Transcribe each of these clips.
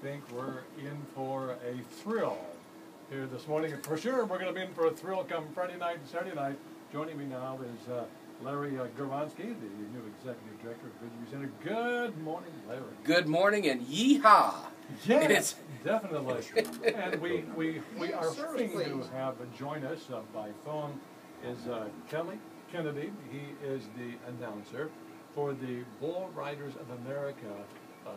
think we're in for a thrill here this morning. And for sure, we're going to be in for a thrill come Friday night and Saturday night. Joining me now is uh, Larry uh, Gawronski, the new executive director of Visitor Center. Good morning, Larry. Good morning and yeehaw! Yes, definitely. and we, we, we are hoping to have join us uh, by phone is uh, Kelly Kennedy. He is the announcer for the Bull Riders of America um,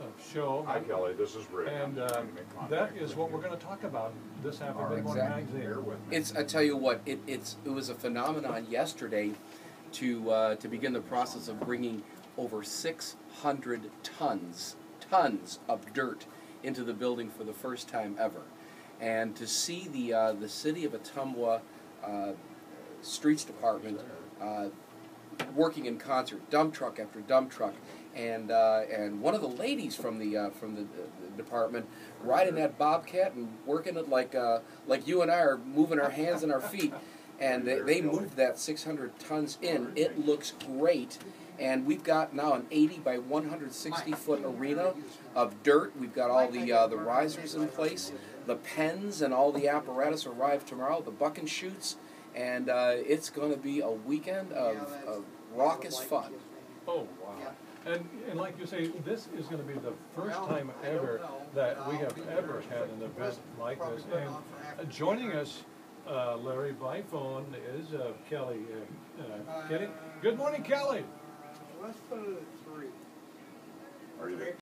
uh, show. Hi Kelly, this is Rick. And I'm um, trying to make contact that is what you. we're going to talk about this afternoon All of right, Mid Morning exactly. Magazine. With me. It's I tell you what, it, it's it was a phenomenon yesterday to uh, to begin the process of bringing over 600 tons tons of dirt into the building for the first time ever, and to see the uh, the city of Ottumwa uh, streets department uh, working in concert, dump truck after dump truck, and uh, and one of the ladies from the uh, from the, the department riding that bobcat and working it like uh, like you and I are moving our hands and our feet, and they, they moved that 600 tons in. It looks great, and we've got now an 80 by 160 foot arena of dirt. We've got all the uh, the risers in place, the pens and all the apparatus arrive tomorrow. The bucking chutes and uh, it's going to be a weekend of, of raucous fun. Oh, wow. And, and like you say, this is going to be the first time ever that we have ever had an event like this. And uh, joining us, uh, Larry, by phone is uh, Kelly. Uh, uh, Kelly. Good morning, Kelly. Let's put it at three. Are you there?